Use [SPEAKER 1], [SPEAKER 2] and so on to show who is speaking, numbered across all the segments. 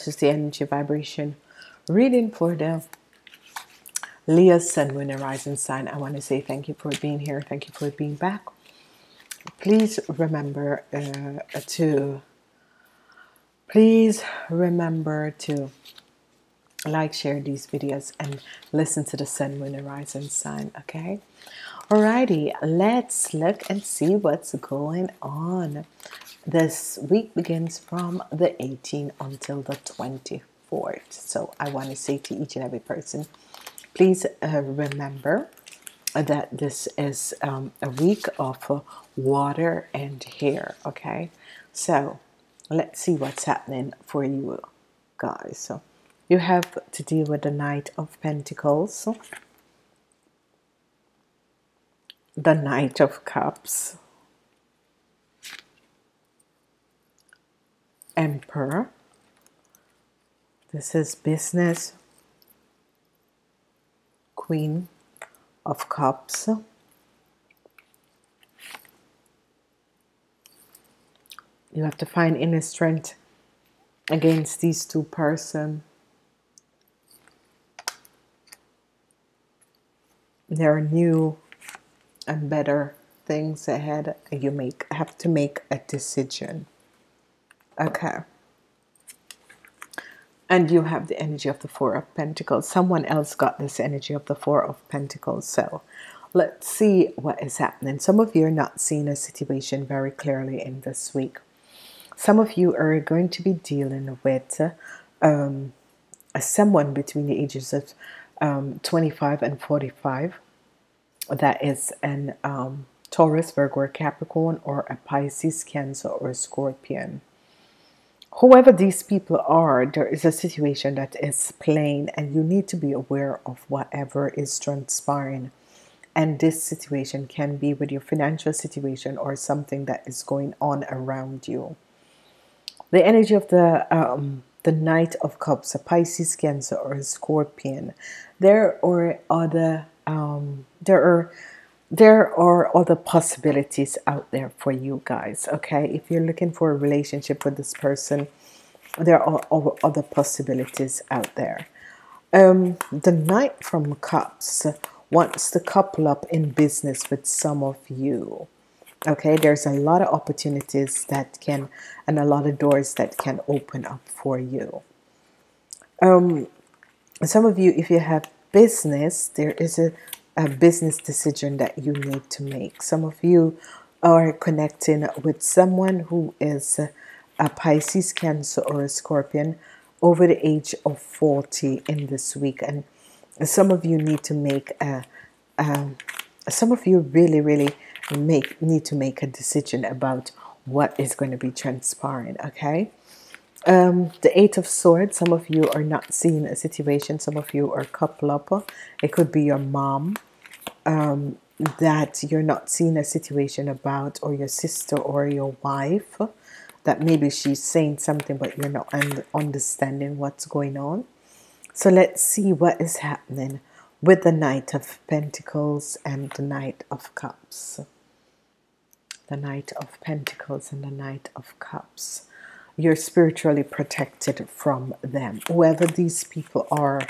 [SPEAKER 1] This is the energy vibration reading for the Leo Sun, Moon, and Rising sign. I want to say thank you for being here. Thank you for being back. Please remember uh, to please remember to like, share these videos, and listen to the Sun, Moon, and Rising sign. Okay. Alrighty, let's look and see what's going on. This week begins from the 18th until the 24th. So I want to say to each and every person, please uh, remember that this is um, a week of uh, water and hair. Okay, so let's see what's happening for you guys. So you have to deal with the Knight of Pentacles, the Knight of Cups Emperor. This is business. Queen of Cups. You have to find inner strength against these two person. There are new and better things ahead. You make have to make a decision. Okay. And you have the energy of the Four of Pentacles. Someone else got this energy of the Four of Pentacles. So let's see what is happening. Some of you are not seeing a situation very clearly in this week. Some of you are going to be dealing with um, someone between the ages of um, 25 and 45. That is an um, Taurus, Virgo, or Capricorn, or a Pisces, Cancer, or a Scorpion whoever these people are, there is a situation that is plain, and you need to be aware of whatever is transpiring. And this situation can be with your financial situation or something that is going on around you. The energy of the um, the Knight of Cups, a Pisces, Cancer, or a Scorpion. There are other um, there are there are other possibilities out there for you guys okay? If you're looking for a relationship with this person there are other possibilities out there. Um, the knight from cups wants to couple up in business with some of you okay? There's a lot of opportunities that can and a lot of doors that can open up for you. Um, some of you if you have business there is a a business decision that you need to make. Some of you are connecting with someone who is a Pisces, Cancer, or a Scorpion over the age of 40 in this week. And some of you need to make a, some of you really, really make need to make a decision about what is going to be transpiring. Okay. Um, the Eight of Swords, some of you are not seeing a situation, some of you are couple up. It could be your mom, um, that you're not seeing a situation about or your sister or your wife that maybe she's saying something but you're not understanding what's going on. So let's see what is happening with the knight of pentacles and the knight of cups. The knight of pentacles and the knight of cups you're spiritually protected from them. Whoever these people are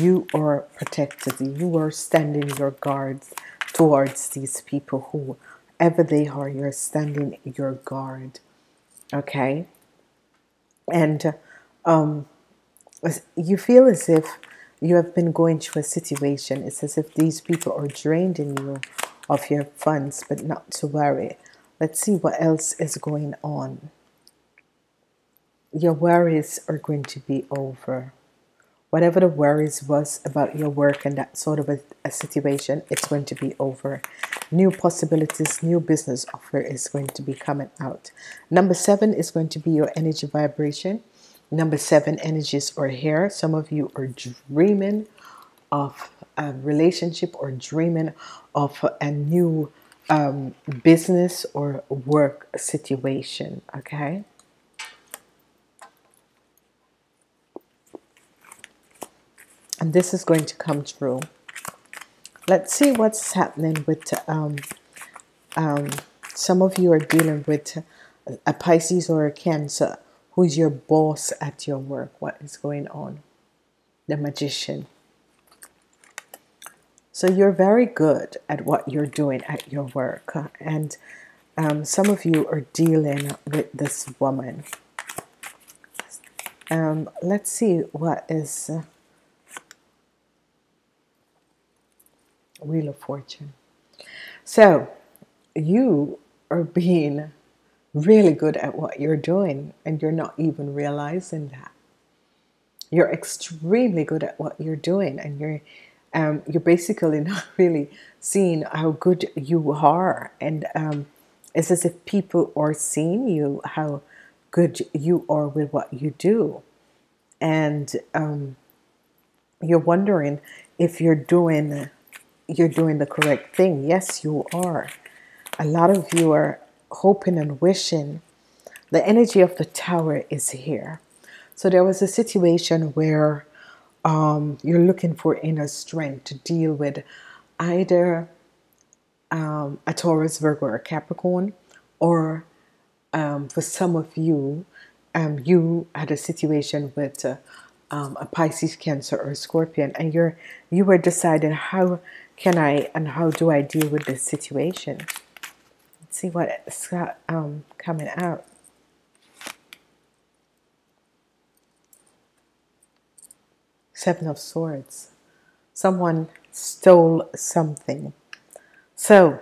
[SPEAKER 1] you are protected you are standing your guards towards these people. Whoever they are you're standing your guard okay? And um, you feel as if you have been going through a situation. It's as if these people are drained in you of your funds but not to worry. Let's see what else is going on your worries are going to be over. Whatever the worries was about your work and that sort of a, a, situation it's going to be over. New possibilities new business offer is going to be coming out. Number seven is going to be your energy vibration. Number seven energies are here. Some of you are dreaming of a relationship or dreaming of a new um, business or work situation okay and this is going to come true let's see what's happening with um, um, some of you are dealing with a Pisces or a Cancer Who's your boss at your work? What is going on? The magician. So you're very good at what you're doing at your work. And um, some of you are dealing with this woman. Um, let's see what is uh, Wheel of Fortune. So you are being really good at what you're doing and you're not even realizing that. You're extremely good at what you're doing and you're um, you're basically not really seeing how good you are and um, it's as if people are seeing you how good you are with what you do and um, you're wondering if you're doing you're doing the correct thing yes you are a lot of you are hoping and wishing. The energy of the tower is here. So there was a situation where um, you're looking for inner strength to deal with either um, a Taurus, Virgo, or Capricorn, or um, for some of you, um, you had a situation with uh, um, a Pisces, Cancer, or a Scorpion, and you're you were deciding how can I and how do I deal with this situation Let's see what's um, coming out. Seven of Swords. Someone stole something. So,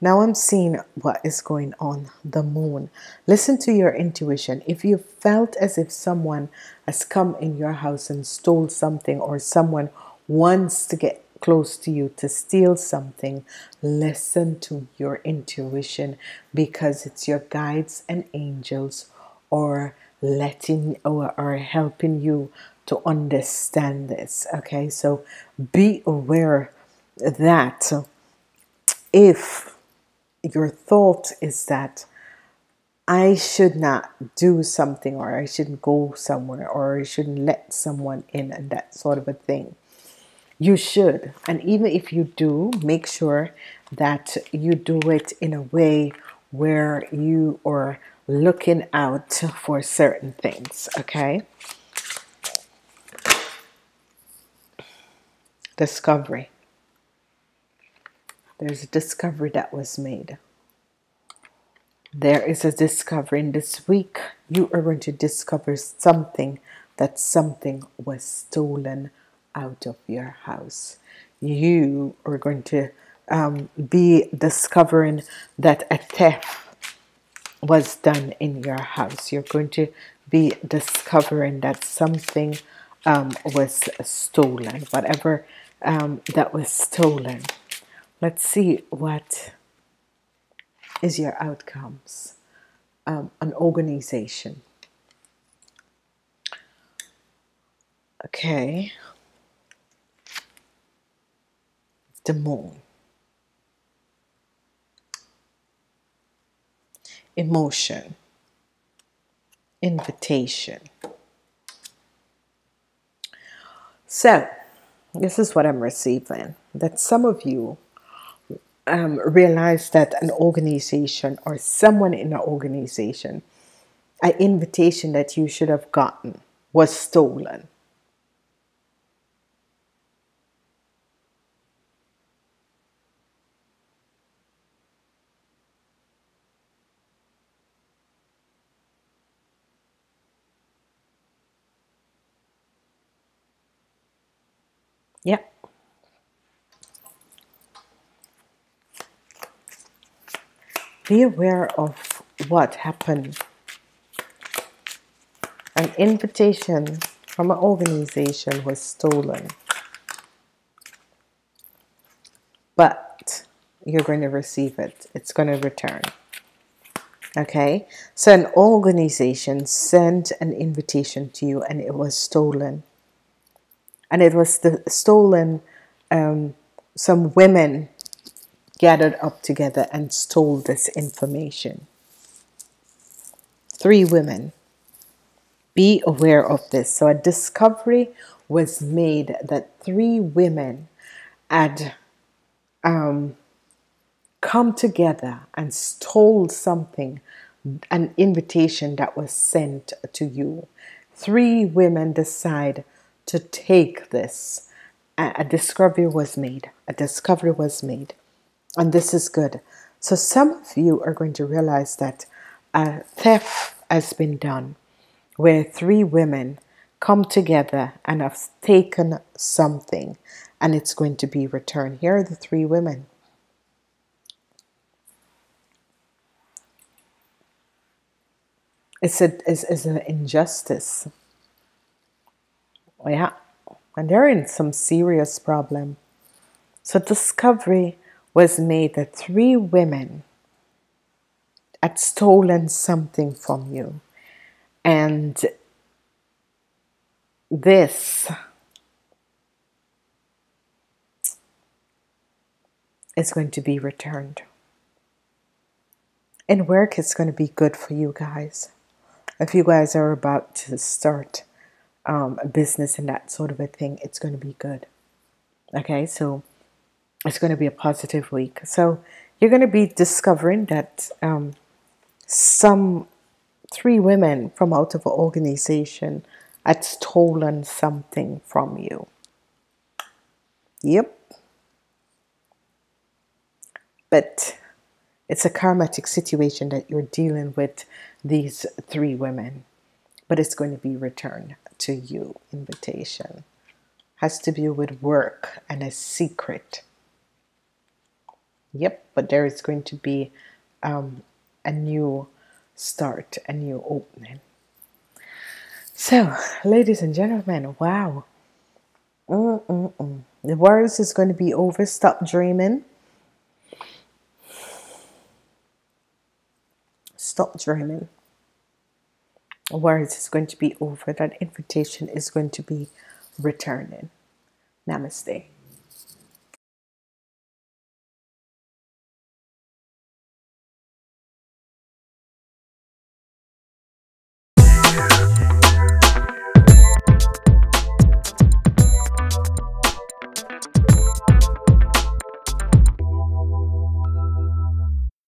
[SPEAKER 1] now I'm seeing what is going on. The moon. Listen to your intuition. If you felt as if someone has come in your house and stole something, or someone wants to get close to you to steal something, listen to your intuition because it's your guides and angels or letting or, or helping you to understand this. Okay, so be aware that if your thought is that I should not do something or I shouldn't go somewhere or I shouldn't let someone in and that sort of a thing you should. And even if you do, make sure that you do it in a way where you are looking out for certain things, okay? Discovery. There's a discovery that was made. There is a discovery in this week. You are going to discover something that something was stolen out of your house. You are going to um, be discovering that a theft was done in your house. You're going to be discovering that something um, was stolen, whatever um, that was stolen. Let's see what is your outcomes. Um, an organization. Okay. The moon. Emotion, invitation. So, this is what I'm receiving that some of you um, realize that an organization or someone in an organization, an invitation that you should have gotten was stolen. Yep. Be aware of what happened. An invitation from an organization was stolen. But you're going to receive it. It's going to return. Okay, so an organization sent an invitation to you and it was stolen and it was the stolen. Um, some women gathered up together and stole this information. Three women. Be aware of this. So a discovery was made that three women had um, come together and stole something an invitation that was sent to you. Three women decide to take this. A discovery was made. A discovery was made. And this is good. So some of you are going to realize that a theft has been done where three women come together and have taken something and it's going to be returned. Here are the three women. It's, a, it's, it's an injustice. Oh, yeah, and they're in some serious problem. So discovery was made that three women had stolen something from you. And this is going to be returned. In work, it's going to be good for you guys. If you guys are about to start um, business and that sort of a thing, it's going to be good. Okay, so it's going to be a positive week. So you're going to be discovering that um, some three women from out of an organization had stolen something from you. Yep. But it's a karmatic situation that you're dealing with these three women, but it's going to be returned to you. Invitation has to do with work and a secret. Yep, but there is going to be um, a new start, a new opening. So, ladies and gentlemen, wow. Mm -mm -mm. The words is going to be over. Stop dreaming. Stop dreaming. Words is going to be over. That invitation is going to be returning. Namaste.